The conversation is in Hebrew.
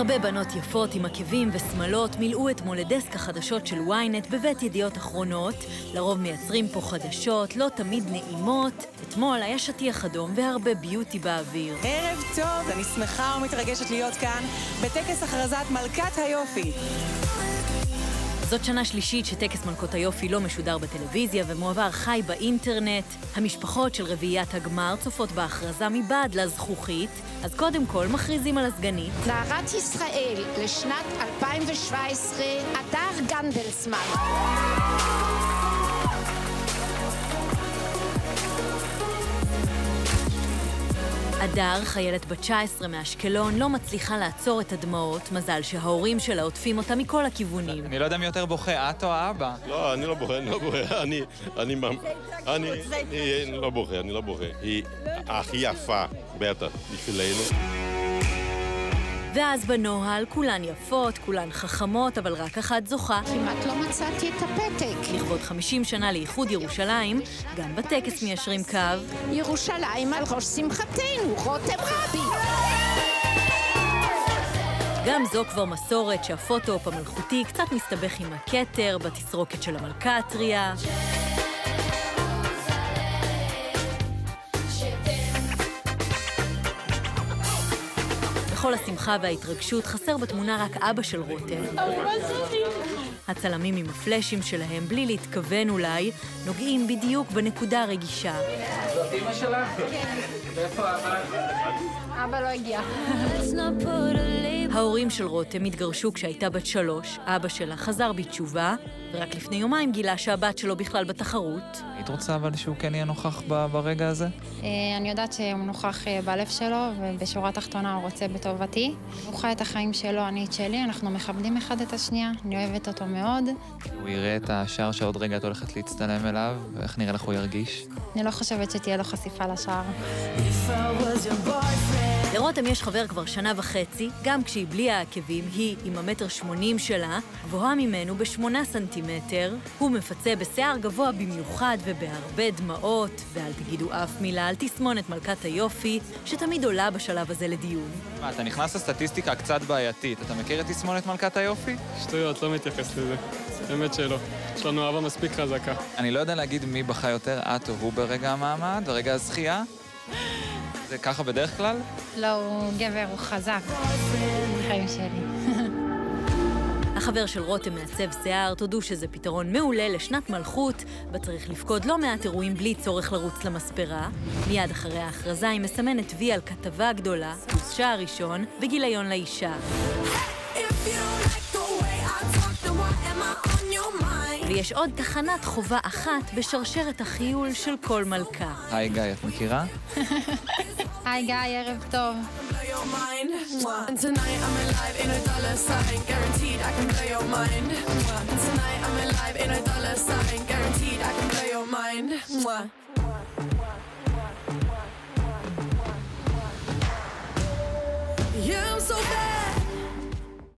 הרבה בנות יפות עם עקבים ושמלות מילאו אתמול את דסק החדשות של ynet בבית ידיעות אחרונות. לרוב מייצרים פה חדשות, לא תמיד נעימות. אתמול היה שטיח אדום והרבה ביוטי באוויר. ערב טוב, אני שמחה ומתרגשת להיות כאן בטקס הכרזת מלכת היופי. זאת שנה שלישית שטקס מלכות היופי לא משודר בטלוויזיה ומועבר חי באינטרנט. המשפחות של רביעיית הגמר צופות בהכרזה מבעד לזכוכית, אז קודם כל מכריזים על הסגנית. נערת ישראל לשנת 2017, אדר גנדלסמן. הדר, חיילת בת 19 מאשקלון, לא מצליחה לעצור את הדמעות, מזל שההורים שלה עוטפים אותה מכל הכיוונים. אני לא יודע מי יותר בוכה, את או האבא? לא, אני לא בוכה, אני לא בוכה, אני... אני... אני... אני לא בוכה, אני לא בוכה. היא הכי יפה, בטח, בשבילנו. ואז בנוהל כולן יפות, כולן חכמות, אבל רק אחת זוכה. כמעט לא מצאתי את הפתק. לכבוד 50 שנה לאיחוד ירושלים, גם בטקס מיישרים קו. ירושלים על ראש שמחתנו, רותם רבי. גם זו כבר מסורת שהפוטו-אופ המלכותי קצת מסתבך עם הכתר בתסרוקת של המלכה הטריה. בכל השמחה וההתרגשות חסר בתמונה רק אבא של רותם. הצלמים עם הפלאשים שלהם, בלי להתכוון אולי, נוגעים בדיוק בנקודה הרגישה. זאת אימא שלך? ואיפה אבא? אבא לא הגיע. ההורים של רותם התגרשו כשהייתה בת שלוש, אבא שלה חזר בתשובה, ורק לפני יומיים גילה שהבת שלו בכלל בתחרות. היית רוצה אבל שהוא כן יהיה נוכח ב- ברגע הזה? אה, אני יודעת שהוא נוכח אה, בלב שלו, ובשורה התחתונה הוא רוצה בטובתי. הוא חי את החיים שלו, אני את שלי, אנחנו מכבדים אחד את השנייה, אני אוהבת אותו מאוד. הוא יראה את השער שעוד רגע את הולכת להצטלם אליו, ואיך נראה לך הוא ירגיש? אני לא חושבת שתהיה לו חשיפה לשער. לרותם יש חבר כבר שנה וחצי, גם כשהיא בלי העקבים, היא עם המטר שמונים שלה, גבוהה ממנו בשמונה סנטימטר, הוא מפצה בשיער גבוה במיוחד ובהרבה דמעות, ואל תגידו אף מילה על תסמונת מלכת היופי, שתמיד עולה בשלב הזה לדיון. מה, אתה נכנס לסטטיסטיקה קצת בעייתית. אתה מכיר את תסמונת מלכת היופי? שטויות, לא מתייחס לזה. באמת שלא. יש לנו אהבה מספיק חזקה. אני לא יודע להגיד מי בכה יותר, את או הוא ברגע המעמד, ברגע הזכייה. זה ככה בדרך כלל? לא, הוא גבר, הוא חזק. חיים שלי. החבר של רותם מעצב שיער, תודו שזה פתרון מעולה לשנת מלכות, בה צריך לפקוד לא מעט אירועים בלי צורך לרוץ למספרה. מיד אחרי ההכרזה היא מסמנת וי על כתבה גדולה, פלוס שער ראשון, וגיליון לאישה. ויש עוד תחנת חובה אחת בשרשרת החיול של כל מלכה. היי גיא, את מכירה? היי גיא, ערב טוב.